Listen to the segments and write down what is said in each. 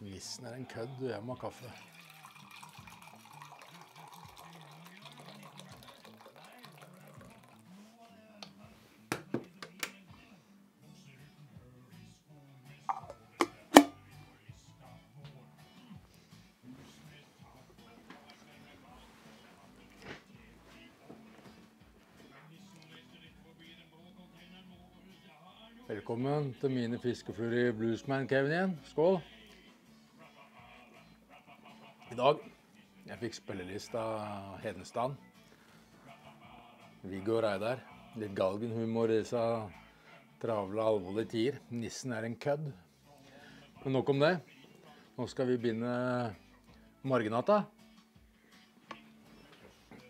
Nissen er en kødd, og jeg kaffe. Velkommen til mine fiskefluer i Bluesman-caven igjen. Skål. I dag jeg fikk spillelista av Hedenstad. Viggo Reidar. Litt galgenhumor i disse travle, alvorlige tider. Nissen er en kødd. Men nok om det. Nå skal vi begynne morgennatta.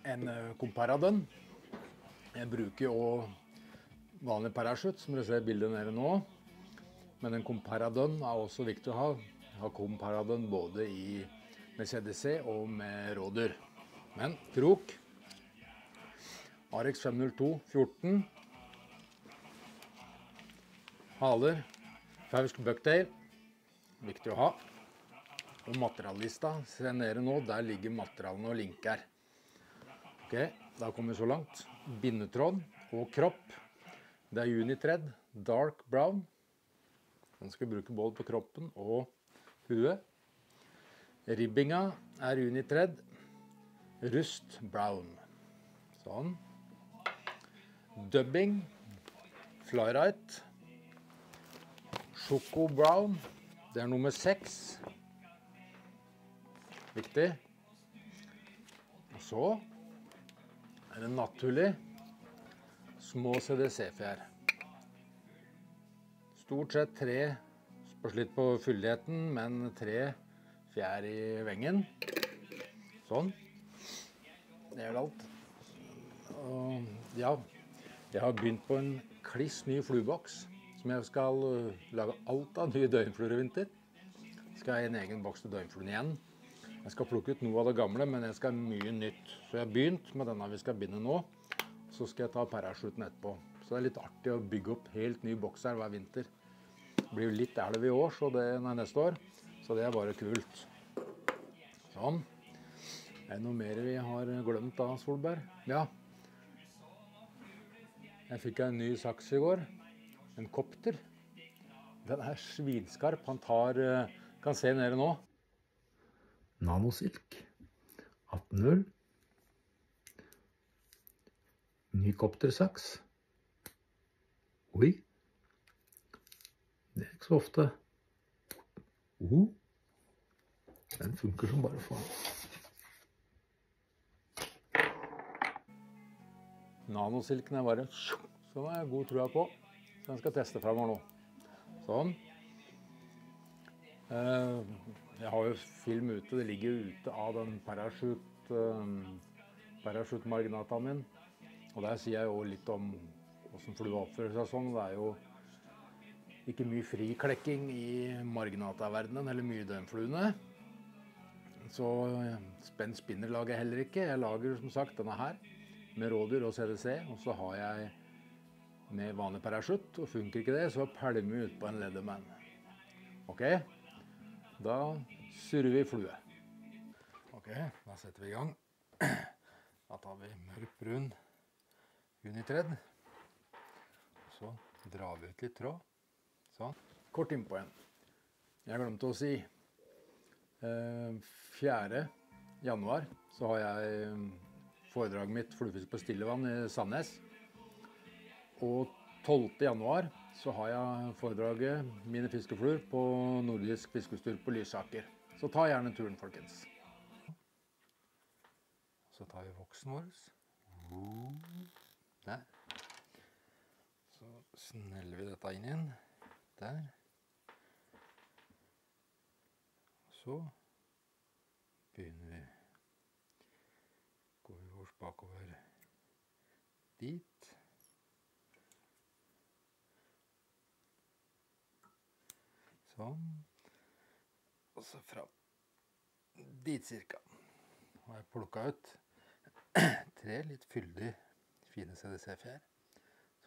En komparadønn. Jeg bruker jo vanlig parachute, som dere ser bildet nede nå. Men en comparadon er også viktig å ha. Ha comparadon både i, med CDC og med rådyr. Men krok Arex 502 14. Haler. Fausk bucktail. Viktig å ha. Og materiallista. Se nede nå, der ligger materialene og linker. Ok, da kommer vi så langt. Bindetråd og kropp. Det er Unitred Dark Brown. Den skal bruke både på kroppen og huet. Ribbinga er Unitred Rust Brown. Sånn. Dubbing Flyright. Choco Brown. Det er nummer seks. Viktig. Og så er det naturlig små CDC-fjær. Stort sett tre Spørs litt på fyldigheten, men tre fjær i vengen. Sånn. Det er alt. Og ja, jeg har begynt på en kliss ny flueboks som jeg skal uh, lage alt av nye døgnfluer i vinter. Skal jeg ha en egen boks til døgnfluene igjen. Jeg skal plukke ut noe av det gamle, men jeg skal ha mye nytt. Så jeg har begynt med denne vi skal begynne nå så skal jeg ta parasuten etterpå. Så det er litt artig å bygge opp helt ny boks hver vinter. Det blir jo litt elv i år, så det, nei, neste år, så det er bare kult. Sånn. Er det noe mer vi har glemt da, Solberg? Ja. Jeg fikk en ny saks i går. En kopter. Den er svinskarp. Han tar eh, Kan se nede nå. Nanosilk 18 0 helikoptersaks. Oi. Det er ikke så ofte. Uh. Den funker som bare faen. Nanosilken er bare Sånn har jeg god trua på. Så den skal teste framover nå. Sånn. Eh, jeg har jo film ute. Det ligger jo ute av den parasjuttmarginata eh, min. Og der sier jeg jo litt om åssen flua oppfører seg sånn. Det er jo ikke mye friklekking i marginataverdenen, eller mye døgnfluene. Så spent spinner lager jeg heller ikke. Jeg lager som sagt denne her med rådyr og CDC. Og så har jeg med vanlig parachute. Og funker ikke det, så pælmer vi utpå en Leatherman. Ok? Da surrer vi flue. Ok, da setter vi i gang. Da tar vi mørkbrun unitred. Så drar vi ut litt tråd. Sånn. Kort innpå igjen. Jeg glemte å si eh, 4. januar så har jeg foredraget mitt 'Fluefisk på stillevann' i Sandnes. Og 12. januar så har jeg foredraget 'Mine fiskefluer' på nordisk fiskestur på Lysaker. Så ta gjerne turen, folkens. Så tar vi voksen vår. Der. Så sneller vi dette inn igjen. Der. Så begynner vi Går vi vårs bakover dit. Sånn. Og så fram dit cirka. Nå Har jeg plukka ut tre litt fyldig fine CDC-fjær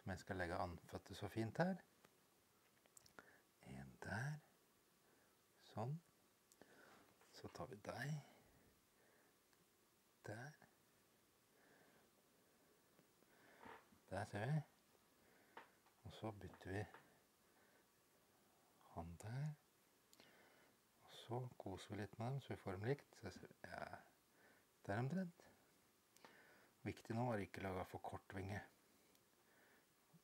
som jeg skal legge anføttet så fint her. En der. Sånn. Så tar vi deg. Der. Der ser vi. Og så bytter vi han der. Og så koser vi litt med dem, så vi får dem likt. Så ser vi. Ja. Der omtrent. Viktig nå er ikke lage for kort vinge.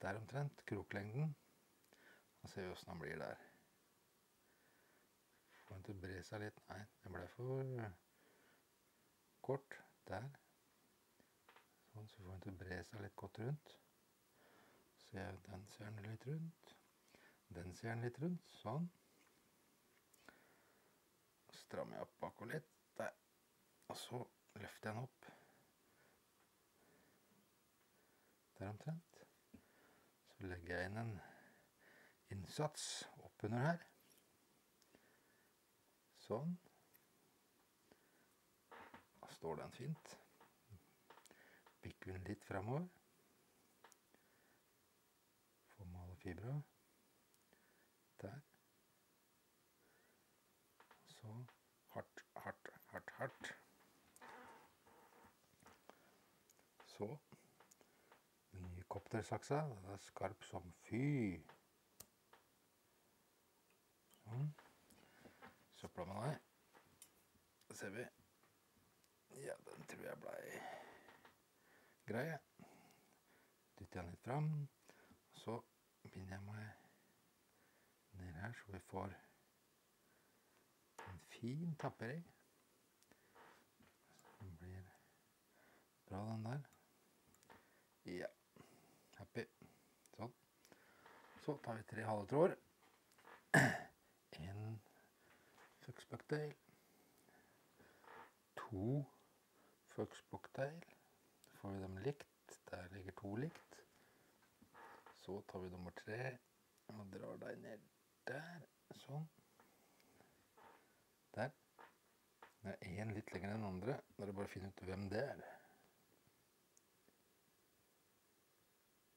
Der omtrent. Kroklengden. Ser vi åssen han blir der. Får han til å bre seg litt. Nei, den ble for kort. Der. Sånn, så får han til å bre seg litt godt rundt. Se, den ser han litt rundt. Den ser han litt rundt. Sånn. Så strammer jeg opp bakover litt. Der. Og så løfter jeg den opp. Der omtrent. Så legger jeg inn en innsats oppunder her. Sånn. Da står den fint. Bikker den litt framover. Får male fibra. Der. Så hardt, hardt, hardt, hardt. Så den. Den er skarp som fy. Sånn. Søpla med deg. Da ser vi. Ja, den tror jeg blei grei. Dytter den litt fram. Så binder jeg meg ned her, så vi får en fin tappering. Den blir bra, den der. Ja. Happy. Sånn. Så tar vi tre halve tråder. En Bucktail. To Fux Bucktail. Får vi dem likt. Der ligger to likt. Så tar vi nummer tre og drar deg ned der. Sånn. Der. Det er én litt lenger enn den andre. Da er det bare å finne ut hvem det er.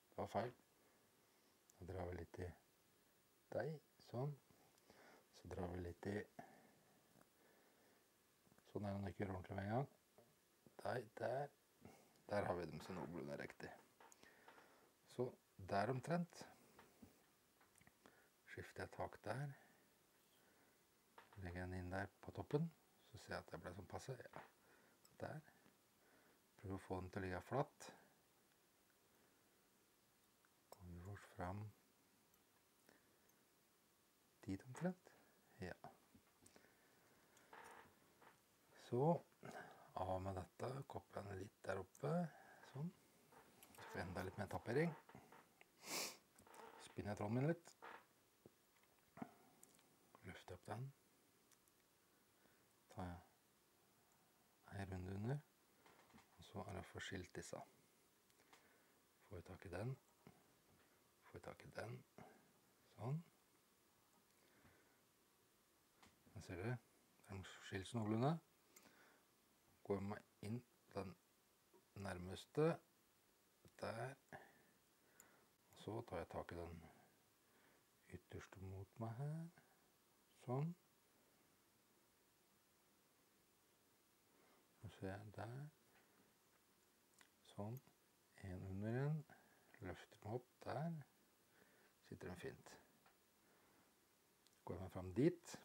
Det var feil. Da drar vi litt i deg. Sånn. Så drar vi litt i Sånn er den ikke gjør ordentlig med en gang. Der, der. Der har vi dem så noenlunde riktig. Så der omtrent. Skifter jeg tak der. Legger den inn der på toppen. Så ser jeg at det ble sånn passe. Ja. Der. Prøver å få den til å ligge flatt. Kommer fort fram dit omtrent. Ja. Så av med dette. Den litt der oppe. Sånn. Så får jeg enda litt mer tappering. Spinner tråden min litt. Løfter opp den. Tar jeg ei runde under. Og så er det å få skilt disse. Får vi tak i den. Får vi tak i den. Sånn. Der ser du. Den skils noenlunde. Går meg inn den nærmeste. Der. Så tar jeg tak i den ytterste mot meg her. Sånn. Så ser jeg der. Sånn. En under en. Løfter den opp der. Sitter den fint. Går meg fram dit.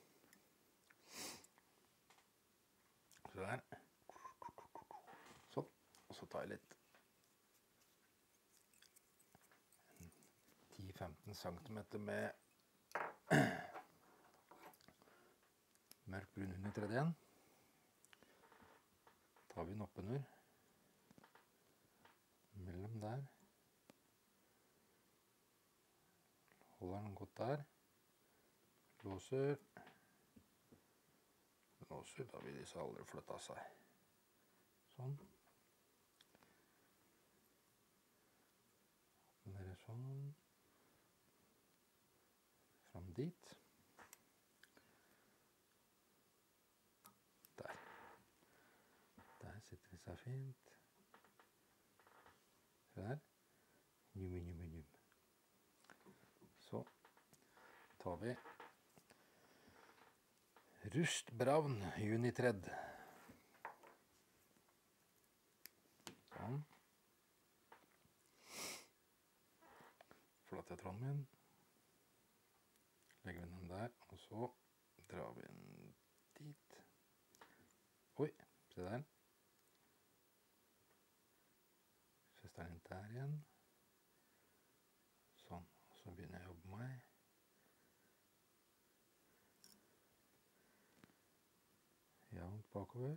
Så der. Sånn. Og så tar jeg litt 10-15 cm med mørk brun under tredje igjen. Tar vi den oppunder. Mellom der. Holder den godt der. Låser. Låser, da vil disse aldri flytte seg. Sånn. Dere sånn. Fram dit. Der. Der sitter de seg fint. Se der. Njum, njum, njum. Så tar vi Rustbraun Unitred. Sånn. Flater tråden min. Legger vi den der, og så drar vi den dit. Oi, se der. Fester den der igjen. Sånn. Så begynner jeg å bakover.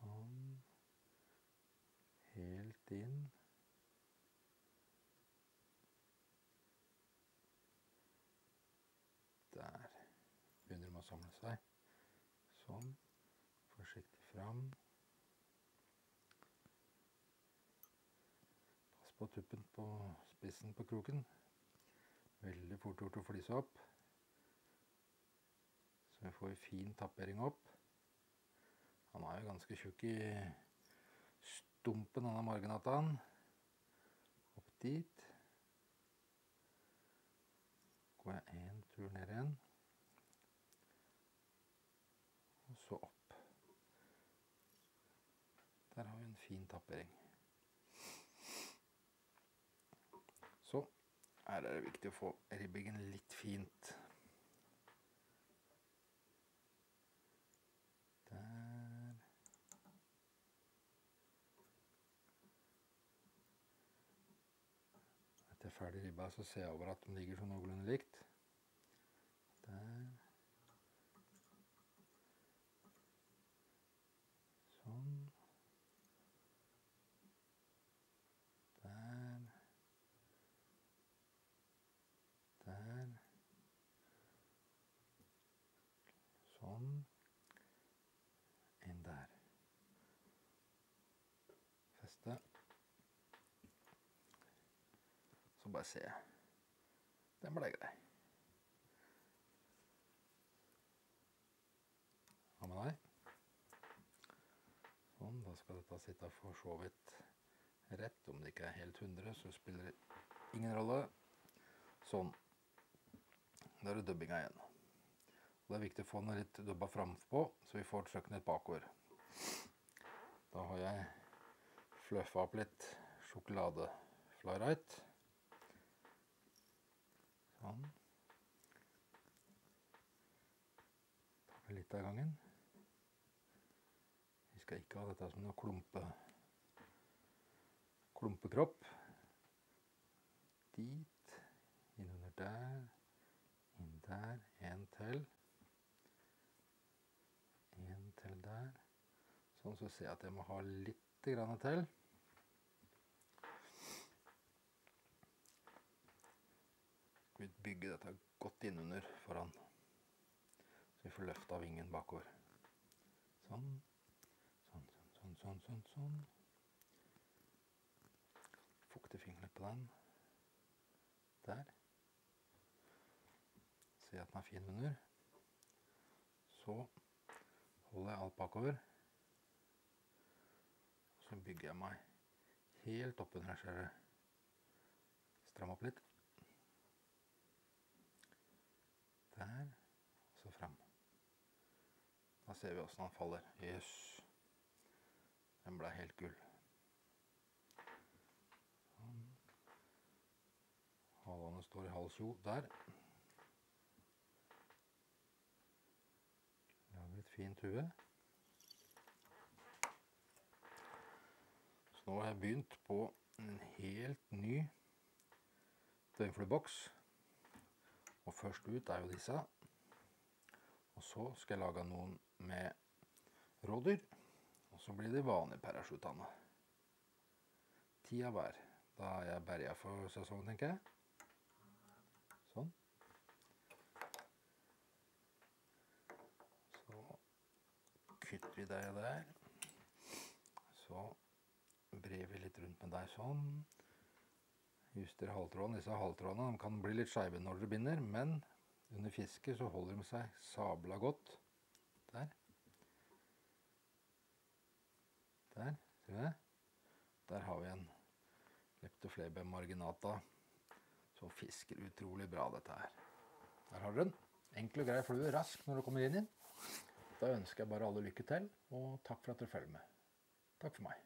Sånn. Helt inn. Der begynner de å samle seg. Sånn. Forsiktig fram. Pass på tuppen på spissen på kroken. Veldig fort gjort å flise opp. Vi får fin tappering opp. Han er jo ganske tjukk i stumpen, denne margenataen. Opp dit. Går jeg én tur ned igjen. Og så opp. Der har vi en fin tappering. Så her er det viktig å få ribbingen litt fint. Ferdig ribba så ser jeg over at de ligger sånn noenlunde likt. Der. Sånn. Der. Der. Sånn. Inn der. Feste. Så bare se. Den ble grei. Hva med deg? Sånn, da skal dette sitte for så vidt rett. Om det ikke er helt 100, så spiller det ingen rolle. Sånn. Da er det dubbinga igjen. Og det er viktig å få den litt dubba frampå, så vi får trøkken litt bakover. Da har jeg fluffa opp litt sjokolade-flyright. Sånn. Tar vi litt av gangen. Vi skal ikke ha dette som noe klumpe, klumpekropp. Dit, innunder der, inn der, en til. En til der. Sånn, så ser jeg at jeg må ha litt grann til. Vi bygge dette godt innunder foran. Så vi får løfta vingen bakover. Sånn. Sånn, sånn, sånn, sånn, sånn. sånn. Fukte fingrene på den. Der. Se at den er fin under. Så holder jeg alt bakover. Så bygger jeg meg helt oppunder dere. Stram opp litt. Der, og så fram. Da ser vi åssen han faller. Jøss. Den ble helt gull. Sånn. Halene står i halv tjo der. Lager et fint hue. Så nå har jeg begynt på en helt ny døgnflueboks. Og først ut er jo disse. Og så skal jeg lage noen med rådyr. Og så blir det vanlige parasjuttene. Ti av hver. Da er jeg berga for sesongen, tenker jeg. Sånn. Så kutter vi deg der. Så brer vi litt rundt med deg sånn. Juster halvtråden. Disse halvtrådene kan bli litt skeive når dere binder, men under fisket så holder de seg sabla godt. Der. Der, ser du det? Der har vi en leptoflebe marginata Så fisker utrolig bra, dette her. Der har dere den. Enkel og grei flue, rask når du kommer inn i. Da ønsker jeg bare alle lykke til, og takk for at dere følger med. Takk for meg.